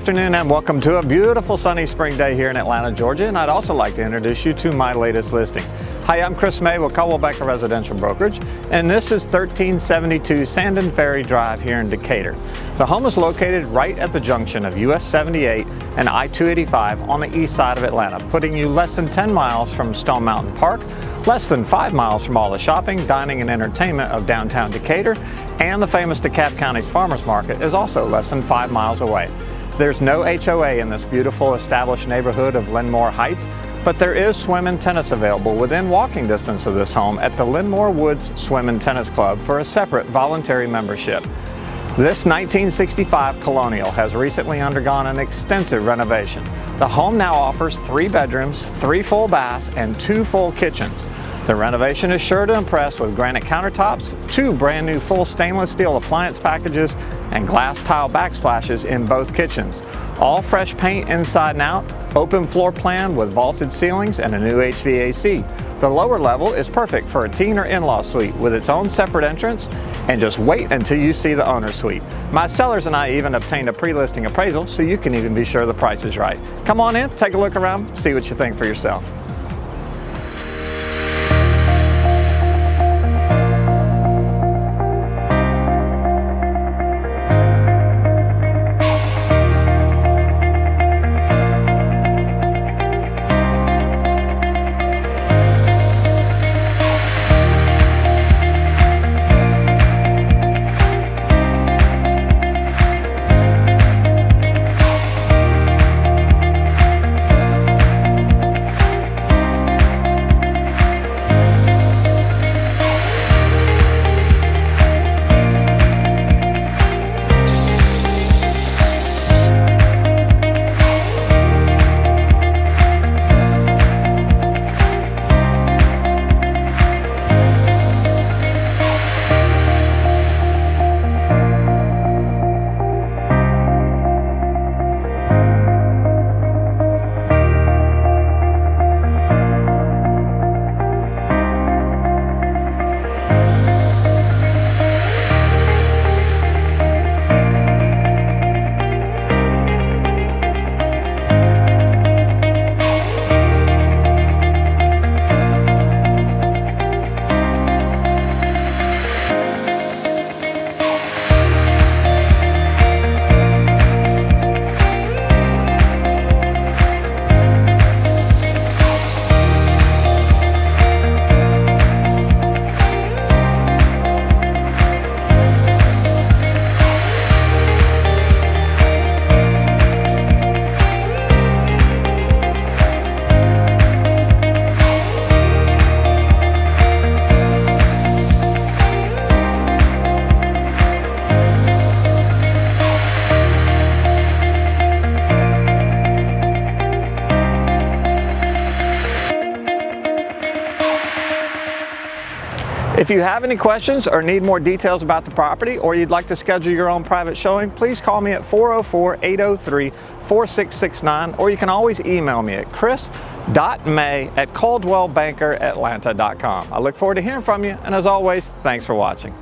afternoon and welcome to a beautiful sunny spring day here in Atlanta, Georgia. And I'd also like to introduce you to my latest listing. Hi, I'm Chris May with Coldwell Banker Residential Brokerage, and this is 1372 Sanden Ferry Drive here in Decatur. The home is located right at the junction of US 78 and I-285 on the east side of Atlanta, putting you less than 10 miles from Stone Mountain Park, less than 5 miles from all the shopping, dining, and entertainment of downtown Decatur, and the famous DeKalb County's Farmers Market is also less than 5 miles away. There's no HOA in this beautiful established neighborhood of Lynmore Heights, but there is swim and tennis available within walking distance of this home at the Lynmore Woods Swim and Tennis Club for a separate voluntary membership. This 1965 Colonial has recently undergone an extensive renovation. The home now offers three bedrooms, three full baths, and two full kitchens. The renovation is sure to impress with granite countertops, two brand new full stainless steel appliance packages, and glass tile backsplashes in both kitchens. All fresh paint inside and out, open floor plan with vaulted ceilings and a new HVAC. The lower level is perfect for a teen or in-law suite with its own separate entrance and just wait until you see the owner suite. My sellers and I even obtained a pre-listing appraisal so you can even be sure the price is right. Come on in, take a look around, see what you think for yourself. If you have any questions or need more details about the property or you'd like to schedule your own private showing, please call me at 404-803-4669 or you can always email me at chris.may at coldwellbankeratlanta.com. I look forward to hearing from you and as always, thanks for watching.